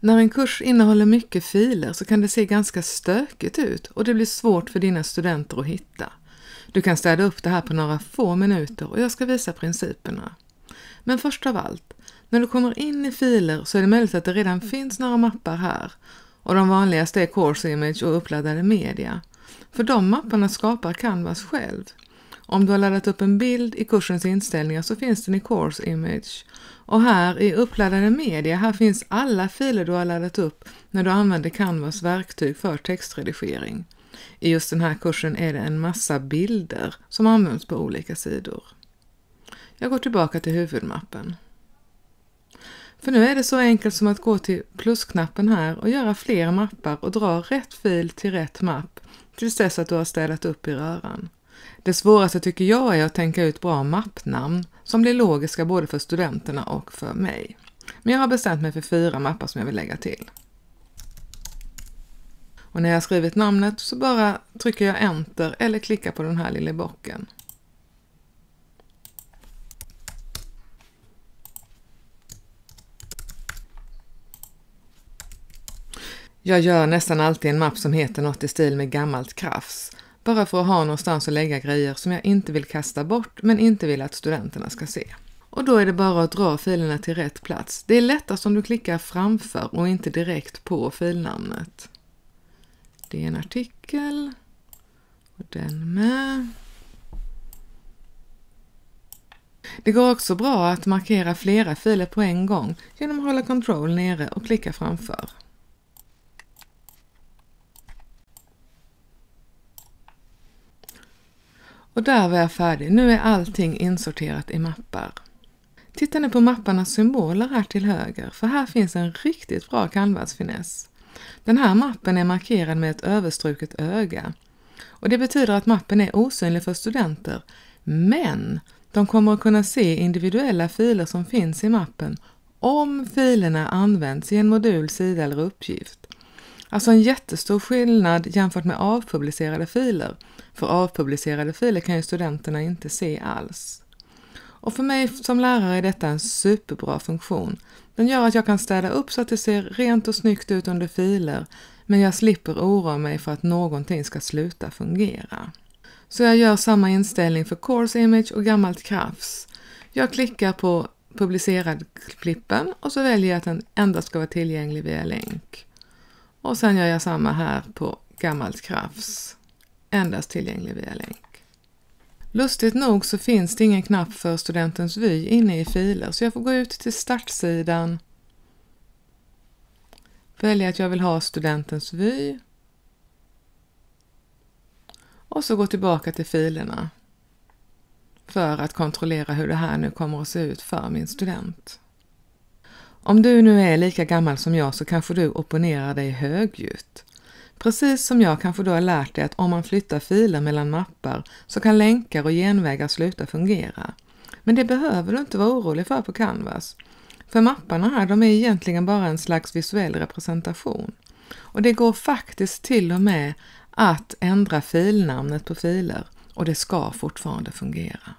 När en kurs innehåller mycket filer så kan det se ganska stökigt ut och det blir svårt för dina studenter att hitta. Du kan städa upp det här på några få minuter och jag ska visa principerna. Men först av allt, när du kommer in i filer så är det möjligt att det redan finns några mappar här och de vanligaste är Course Image och uppladdade media. För de mapparna skapar Canvas själv. Om du har laddat upp en bild i kursens inställningar så finns den i Course Image. Och här i uppladdade media, här finns alla filer du har laddat upp när du använder Canvas verktyg för textredigering. I just den här kursen är det en massa bilder som används på olika sidor. Jag går tillbaka till huvudmappen. För nu är det så enkelt som att gå till plusknappen här och göra fler mappar och dra rätt fil till rätt mapp tills dess att du har städat upp i röran. Det svåraste tycker jag är att tänka ut bra mappnamn som blir logiska både för studenterna och för mig. Men jag har bestämt mig för fyra mappar som jag vill lägga till. Och när jag har skrivit namnet så bara trycker jag enter eller klickar på den här lilla bocken. Jag gör nästan alltid en mapp som heter något i stil med gammalt krafs, bara för att ha någonstans att lägga grejer som jag inte vill kasta bort men inte vill att studenterna ska se. Och då är det bara att dra filerna till rätt plats. Det är lättast om du klickar framför och inte direkt på filnamnet. Det är en artikel och den med. Det går också bra att markera flera filer på en gång genom att hålla Ctrl nere och klicka framför. Och där var jag färdig. Nu är allting insorterat i mappar. Titta nu på mapparnas symboler här till höger, för här finns en riktigt bra canvasfiness. Den här mappen är markerad med ett överstruket öga. Och det betyder att mappen är osynlig för studenter, men de kommer att kunna se individuella filer som finns i mappen om filerna används i en modul, sida eller uppgift. Alltså en jättestor skillnad jämfört med avpublicerade filer. För avpublicerade filer kan ju studenterna inte se alls. Och för mig som lärare är detta en superbra funktion. Den gör att jag kan städa upp så att det ser rent och snyggt ut under filer, men jag slipper oroa mig för att någonting ska sluta fungera. Så jag gör samma inställning för Course Image och gammalt Krafs. Jag klickar på publicerad klippen och så väljer jag att den endast ska vara tillgänglig via länk. Och sen gör jag samma här på gammalt Krafs, endast tillgänglig via länk. Lustigt nog så finns det ingen knapp för studentens vy inne i filer så jag får gå ut till startsidan, välja att jag vill ha studentens vy och så gå tillbaka till filerna för att kontrollera hur det här nu kommer att se ut för min student. Om du nu är lika gammal som jag så kanske du opponerar dig högljutt. Precis som jag kanske du har lärt dig att om man flyttar filer mellan mappar så kan länkar och genvägar sluta fungera. Men det behöver du inte vara orolig för på Canvas. För mapparna här de är egentligen bara en slags visuell representation. Och det går faktiskt till och med att ändra filnamnet på filer och det ska fortfarande fungera.